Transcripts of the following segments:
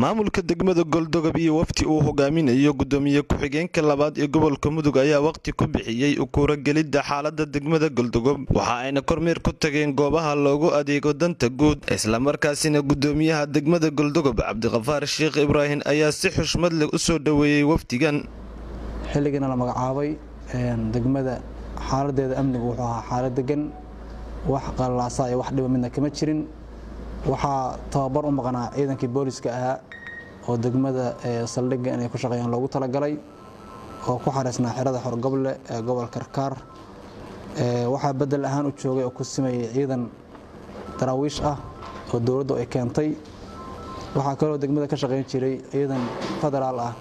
maamulka degmada goldogob iyo wafdi uu hogaaminayo gudoomiye ku-xigeenka labaad ee gobolka mudug ayaa waqti ku bixiyey ukuuragelidda xaalada degmada goldogob waxa ayna kormeer ku tageen goobaha loogu adeego danta guud islamarkaasina gudoomiyaha degmada goldogob cabdiqafaar sheekh ibraahim ayaa si xushmad leh u soo dhoweeyey wafdigan xilligana la magacaabay degmada xaaladeeda amnigu wuxuu ahaa xaalad degan wax qallaasaa iyo wax dhiba midna kama jirin waxaa tababar u maqnaa ciidankii booliska ahaa oo degmada saldhigga inay ku shaqeeyaan loogu talagalay oo ku xareysnaa xerada xorgoble ee gobolka karkaar. Waxaa bedel ahaan u joogay oo ku simayay ciidan daraawiish ah oo dowladdu ay keentay. Waxaa kaloo degmada ka shaqayn jiray ciidan federaal ah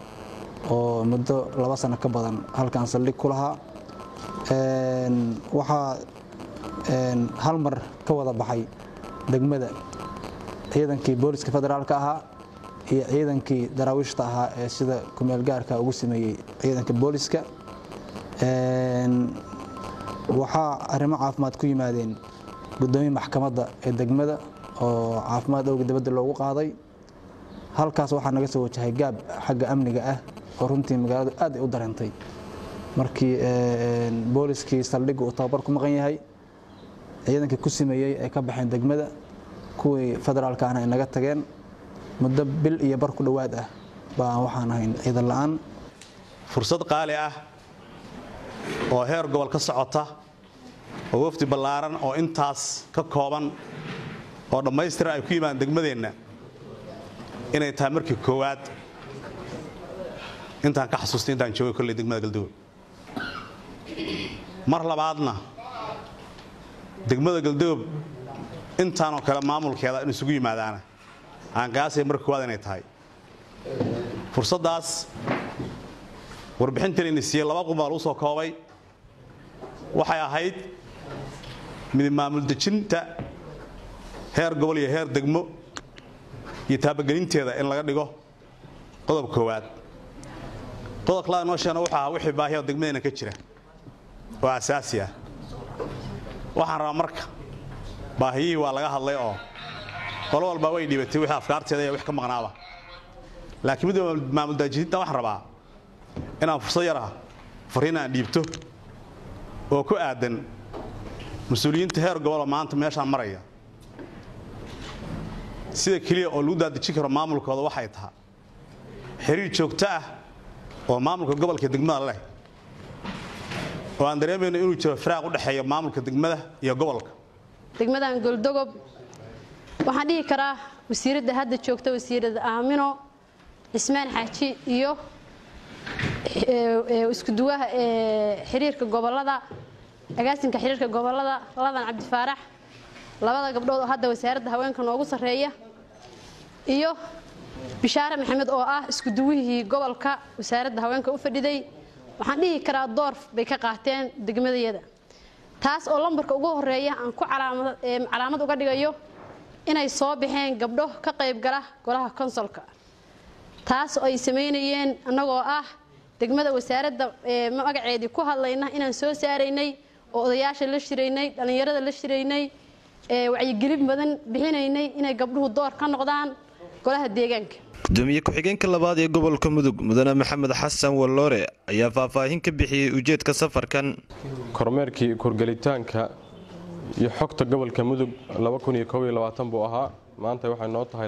oo muddo laba sano ka badan halkan saldhig ku lahaa. Waxaa hal mar ka wada baxay degmada ciidankii booliska federaalka ahaa iyo ciidankii daraawiishta ahaa ee sida kumeelgaarka ugu sameeyey ciidanka booliska waxaa arrimo caafimaad ku yimaadeen gudoomiya maxkamadda ee degmada oo caafimaad owga dibadda loogu qaaday. Halkaas waxaa naga soo wajahay gaab xagga amniga ah oo runtii magaaladu aad ay u dareentay markii booliskii saldhigga uu tababar ku maqan yahay ciidankii ku sameeyey ay ka baxeen degmada kuwii federaalka ahna ay naga tageen. Muddo bil iyo bar ku dhowaad ah baan waxaan ahayn ciidan la'aan. Fursad qaali ah oo heer gobol ka socota oo wafdi ballaaran oo intaas ka kooban oo dhammaystiran ay ku yimaadaan degmadeenna inay tahay markii koowaad. Intaan ka xasuustay intaan joogay kolley degmada galdowe mar labaadna degmada galdogob intaanoo kale maamulkeeda in isugu yimaadaana. Aan qaasaya marka koowaad inay tahay. Fursaddaas warbixintan ina siiyey laba qun baa lagu soo koobay. Waxay ahayd midib maamul dejinta heer gobol iyo heer degmo iyo taabagelinteeda in laga dhigo qodob koowaad. Qodobka laada noo sheegna wuxuu ahaa wixii baahiya degmadeena ka jira oo asaasi ah. Waxaan rabaa marka baahiyihii waa laga hadlay oo qolo walbaa way dhiibatay wixii afkaarteeda iyo wix ka maqnaaba. Laakiin mid maamuldaajinta waxaan rabaa inaan fursad yar ah fariin dhiibto oo ku aadan mas'uuliyiinta heer goboloo maanta meeshaan maraya. Sida keliya oo lagu daadejin karo maamulkooda waxay tahay. Xiriir joogto ah oo maamulka gobolka degmada leh. Oo aan dareemayno inuu jiro firaaq u dhexeeya maamulka degmada iyo gobolka degmadan goldogob waxaan dhihi karaa wasiiradda hadda joogta wasiirada aamino cismaan xaaji iyo iskuduwaha xiriirka gobollada agaasinka xiriirka gobollada ladan cabdifaarax labada gabdhood oo hadda wasaaradda haweenka noogu sarreeya iyo bishaare maxamed oo ah iskuduwihii gobolka wasaaradda haweenka u fadhiday. Waxaan dhihi karaa door bay ka qaateen degmadayada taas oo lambarka ugu horreeya aan ku calaamad uga dhigayo inay soo baxeen gabdho ka qaybgala golaha konsolka. Taas oo ay samaynayeen annagoo ah degmada wasaaradda magaceedii ku hadlayna inaan soo saaraynay oo odayaasha la shiraynay dhallinyarada la shiraynay wacyigelin badan bixinaynay inay gabdhuhu door ka noqdaan golaha deegaanka. Gudoomiye ku-xigeenka labaad ee gobolka mudug mudane maxamed xasan walloore ayaa faahfaahin ka bixiyey ujeedka safarkan. Kormeerkii kurgelitaanka iyo xogta gobolka mudug buu ahaa. Maanta waxay noo tahay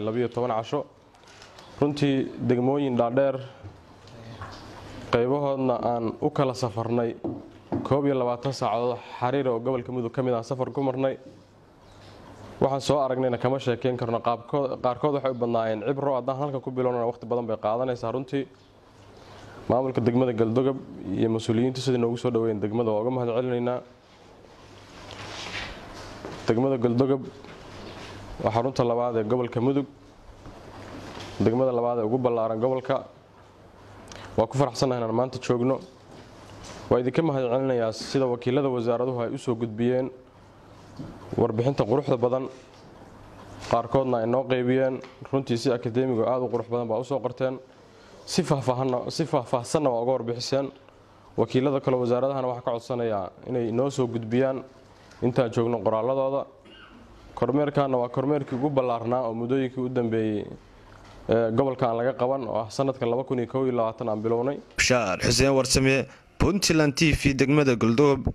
casho. Runtii degmooyin dhaadheer qaybahoodna aan u kala safarnay. Saacadood xariira oo gobolka mudug ka mid aan safar ku marnay waxaan soo aragnayna kama sheekeyn karno. Qaarkood waxay u badnaayeen cibro haddaan halka ku bilownana waqti badan bay qaadanaysaa. Runtii maamulka degmada galdogob iyo mas'uuliyiintu sidai noogu soo dhaweyn degmada waa uga mahad celinaynaa degmada galdogob waa xarunta labaad ee gobolka mudug degmada labaad ee ugu ballaaran gobolka. Waa ku faraxsannahay inaan maanta joogno. Waa idinka mahad celinayaa sida wakiilada wasaaraduhu ay u soo gudbiyeen warbixinta quruxda badan. Qaarkoodna ay noo qaybiyeen. Runtii si akademigo aad u qurux badan baa u soo qorteen. Si faahfaahsanna waa uga warbixiseen. Wakiilada kale wasaaradahana waxaa ka codsanayaa inay noo soo gudbiyaan. Intaan joogno qoraaladooda kormeerkaana waa kormeerkii ugu ballaarnaa oo muddooyinkii u dambeeyey gobolka aan laga qaban oo ah sanadkan aan bilownay. Bashaar xuseen warsame puntland t v degmada goldogob